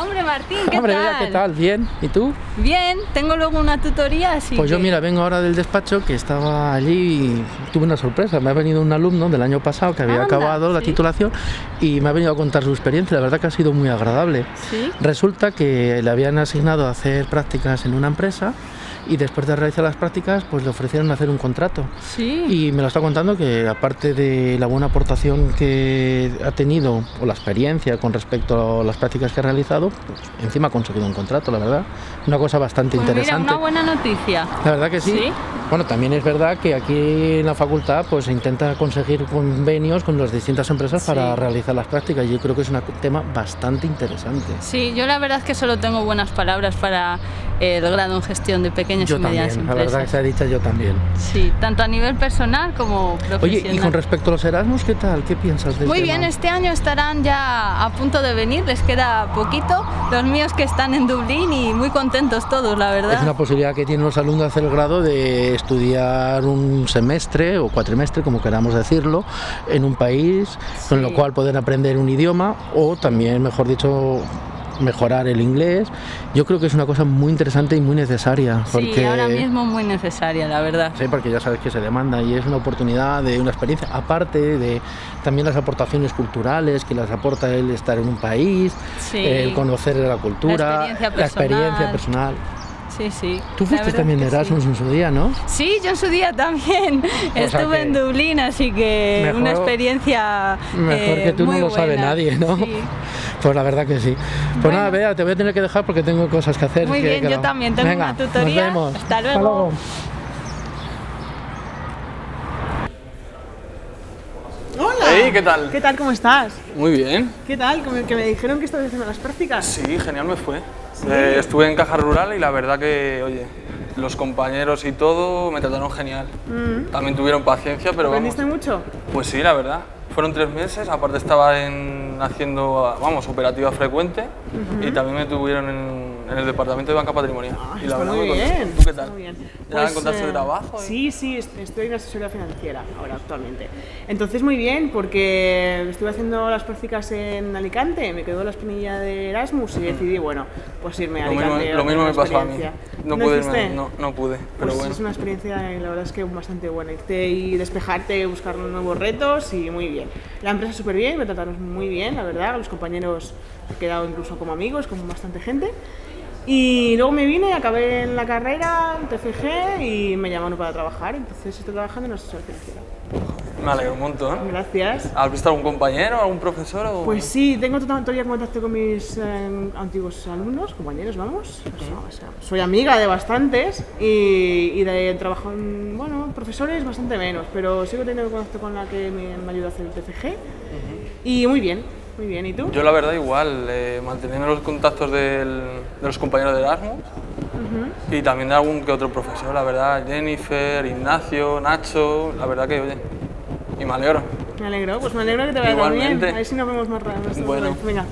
Hombre, Martín, ¿qué Hombre, tal? ¿qué tal? Bien. ¿Y tú? Bien, tengo luego una tutoría, así Pues yo que- mira, vengo ahora del despacho que estaba allí y tuve una sorpresa. Me ha venido un alumno del año pasado que había Anda, acabado la sí. titulación y me ha venido a contar su experiencia. La verdad que ha sido muy agradable. ¿Sí? Resulta que le habían asignado a hacer prácticas en una empresa y después de realizar las prácticas pues le ofrecieron hacer un contrato. Sí. Y me lo está contando que aparte de la buena aportación que ha tenido o la experiencia con respecto a las prácticas que ha realizado, pues encima ha conseguido un contrato, la verdad. Una cosa bastante Pues mira, interesante. una buena noticia. La verdad que sí. ¿Sí? Bueno, también es verdad que aquí en la facultad pues se intenta conseguir convenios con las distintas empresas Sí. para realizar las prácticas. Yo creo que es un tema bastante interesante. Sí, yo la verdad es que solo tengo buenas palabras para el grado en gestión de pequeñas Yo y medianas también, la empresas. verdad que se ha dicho yo también. Sí, tanto a nivel personal como Oye, profesional. y con respecto a los Erasmus, ¿qué tal? ¿Qué piensas de Muy bien, este año estarán ya a punto de venir, les queda poquito. Los míos que están en Dublín y muy contentos todos, la verdad. Es una posibilidad que tienen los alumnos de hacer el grado de estudiar un semestre o cuatrimestre, como queramos decirlo, en un país, con lo Sí. cual poder aprender un idioma o también, mejor dicho, mejorar el inglés. Yo creo que es una cosa muy interesante y muy necesaria. Porque... Sí, ahora mismo muy necesaria, la verdad. Sí, porque ya sabes que se demanda y es una oportunidad de una experiencia, aparte de también las aportaciones culturales que las aporta el estar en un país, Sí. el conocer la cultura, La experiencia la experiencia personal. Sí, sí. Tú fuiste también de sí. Erasmus en su día, ¿no? Sí, yo en su día también estuve en Dublín, así que mejor- una experiencia Mejor eh, que tú no lo sabe buena. nadie, ¿no? Sí. Pues la verdad que sí. Pues Bueno. nada, Bea, te voy a tener que dejar porque tengo cosas que hacer. Muy que- bien, que yo también tengo Venga, una tutoría. Nos vemos. Hasta luego. ¿Qué tal? ¿Qué tal? ¿Cómo estás? Muy bien. ¿Qué tal? Que me dijeron que estabas haciendo las prácticas. Sí, genial me fue. Eh, estuve en Caja Rural y la verdad que, oye, los compañeros y todo me trataron genial. También tuvieron paciencia, pero vamos. ¿Aprendiste mucho? Pues sí, la verdad. Fueron tres meses, aparte estaba en, haciendo, vamos, operativa frecuente y también me tuvieron en, en el departamento de banca patrimonial. Ah, y la está muy bien. ¿Tú qué tal? muy bien. ¿Ya Pues, encontraste eh, trabajo? Sí, sí, est- estoy en asesoría financiera ahora actualmente. Entonces muy bien, porque estuve haciendo las prácticas en Alicante, me quedó la espinilla de Erasmus y decidí, bueno, pues irme a Lo mismo, Alicante. lo mismo me pasó a mí. experiencia. No, pude irme, no, no pude, pero Pues bueno. es una experiencia, eh, la verdad es que bastante buena. Irte y despejarte, buscar nuevos retos y muy bien. La empresa súper bien, me trataron muy bien, la verdad. Los compañeros he quedado incluso como amigos, con bastante gente. Y luego me vine, acabé en la carrera, en TFG y me llamaron para trabajar. Entonces estoy trabajando en una asesoría financiera. Me alegro un montón. Gracias. ¿Has visto algún compañero, algún profesor? O... Pues sí, tengo to- todavía contacto con mis eh, antiguos alumnos, compañeros, vamos. O sea, soy amiga de bastantes y, y de trabajo en, bueno, profesores bastante menos, pero sigo teniendo contacto con la que me, me ayuda a hacer el TFG. Y muy bien, muy bien. ¿Y tú? Yo la verdad igual, eh, manteniendo los contactos del- de los compañeros de Erasmus y también de algún que otro profesor, la verdad, Jennifer, Ignacio, Nacho, la verdad que, oye, y me alegro. Me alegro, pues me alegro que te vaya tan bien. A ver si nos vemos más rato. Bueno. Venga.